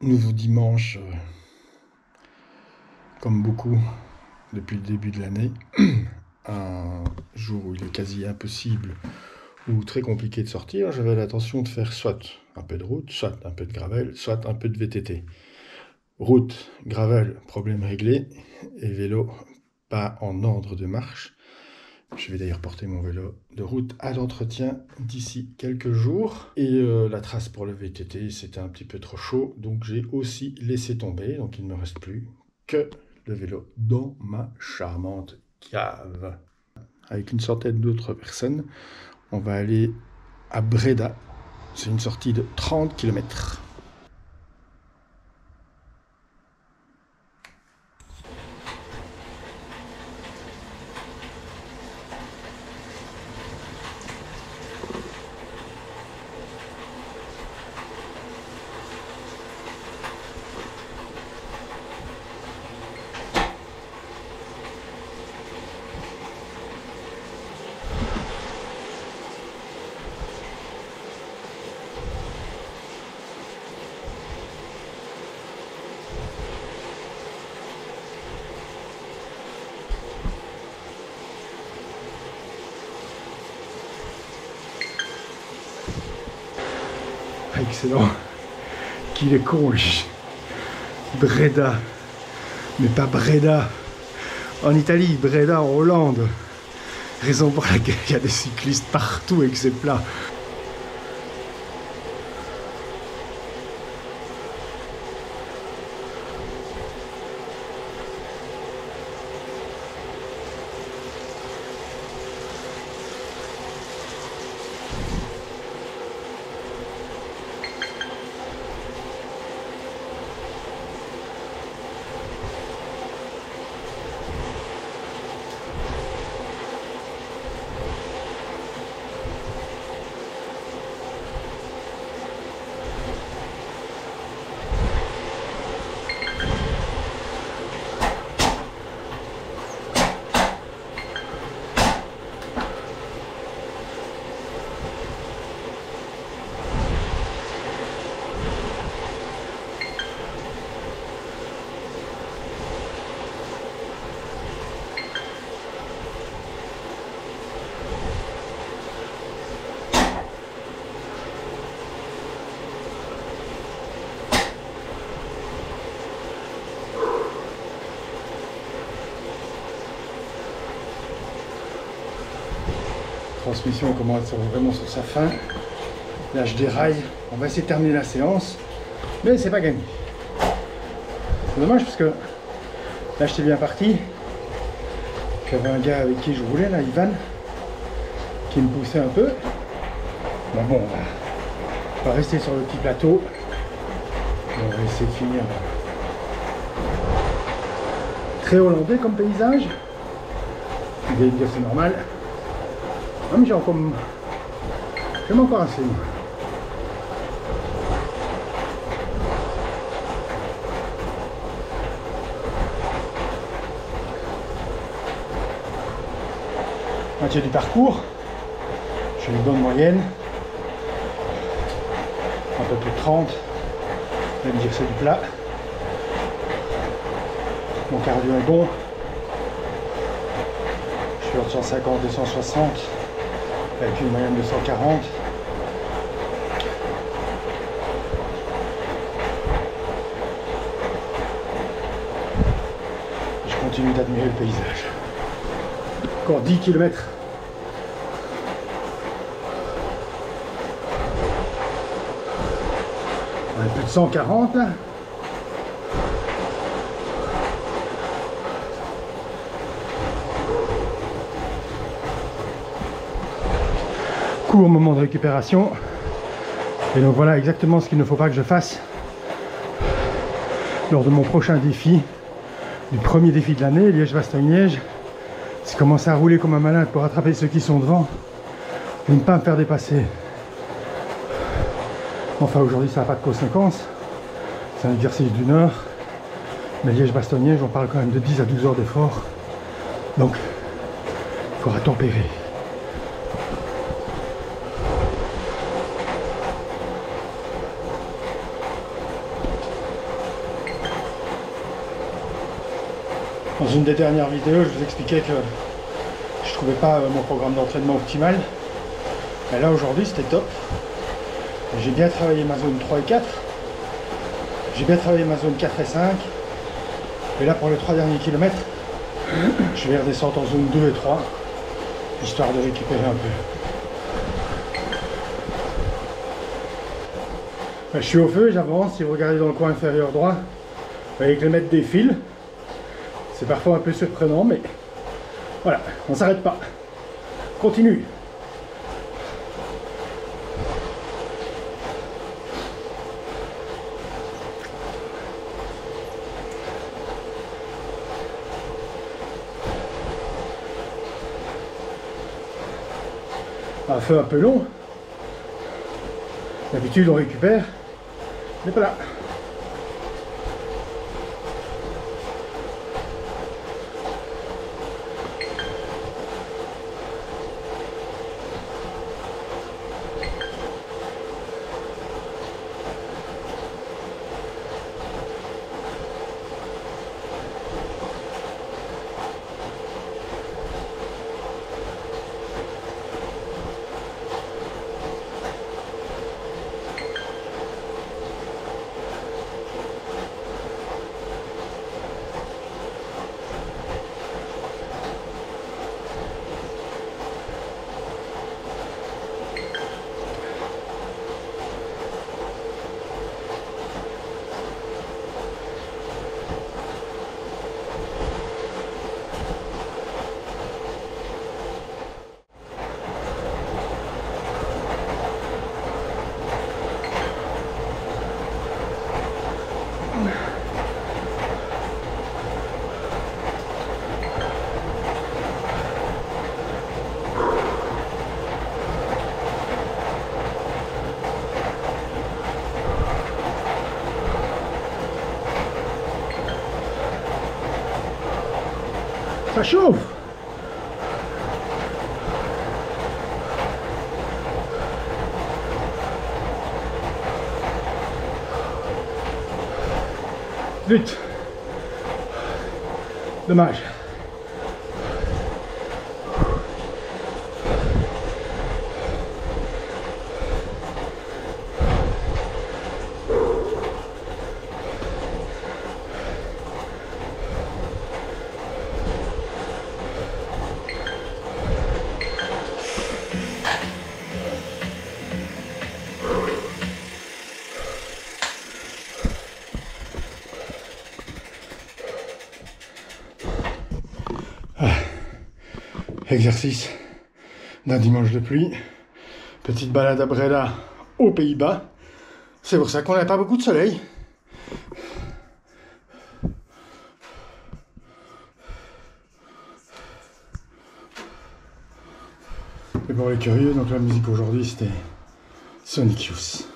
Nouveau dimanche, euh, comme beaucoup depuis le début de l'année, un jour où il est quasi impossible ou très compliqué de sortir, j'avais l'intention de faire soit un peu de route, soit un peu de gravel, soit un peu de VTT. Route, gravel, problème réglé, et vélo, pas en ordre de marche. Je vais d'ailleurs porter mon vélo de route à l'entretien d'ici quelques jours. Et euh, la trace pour le VTT, c'était un petit peu trop chaud, donc j'ai aussi laissé tomber. Donc il ne me reste plus que le vélo dans ma charmante cave. Avec une centaine d'autres personnes, on va aller à Breda. C'est une sortie de 30 km. Excellent. Qu'il est con. Breda. Mais pas Breda. En Italie, Breda en Hollande. Raison pour laquelle il y a des cyclistes partout avec ces plats. Transmission commence vraiment sur sa fin. Là, je déraille. On va essayer de terminer la séance. Mais c'est pas gagné. C'est dommage parce que là, j'étais bien parti. J'avais un gars avec qui je roulais, là, Ivan, qui me poussait un peu. Bon, bon, on va, rester sur le petit plateau. on va essayer de finir. Très hollandais comme paysage. Vous allez dire c'est normal. Même encore... J'aime encore assez. Moitié du parcours. J'ai une bonne moyenne. Un peu plus de 30. Je vais me dire c'est du plat. Mon cardio est bon. Je suis entre 150 et 160 avec une moyenne de 140. Je continue d'admirer le paysage. Encore 10 km. On a plus de 140 là. Court moment de récupération. Et donc voilà exactement ce qu'il ne faut pas que je fasse lors de mon prochain défi, du premier défi de l'année, Liège-Bastogne-Liège. C'est commencer à rouler comme un malin pour rattraper ceux qui sont devant et ne pas me faire dépasser. Enfin aujourd'hui ça n'a pas de conséquences. C'est un exercice d'une heure. Mais Liège-Bastogne-Liège, on parle quand même de 10 à 12 heures d'effort. Donc, il faudra tempérer. Dans une des dernières vidéos, je vous expliquais que je trouvais pas euh, mon programme d'entraînement optimal. Mais là aujourd'hui c'était top. J'ai bien travaillé ma zone 3 et 4. J'ai bien travaillé ma zone 4 et 5. Et là pour les 3 derniers kilomètres, je vais redescendre en zone 2 et 3, histoire de récupérer un peu. Je suis au feu, j'avance. Si vous regardez dans le coin inférieur droit, vous voyez que les mètres défilent. C'est parfois un peu surprenant, mais voilà, on s'arrête pas. Continue. Un feu un peu long. D'habitude on récupère, mais pas là. Ça chauffe Vite Dommage. Exercice d'un dimanche de pluie. Petite balade à Breda aux Pays-Bas. C'est pour ça qu'on n'a pas beaucoup de soleil. Et pour les curieux, donc la musique aujourd'hui c'était Sonic Youth.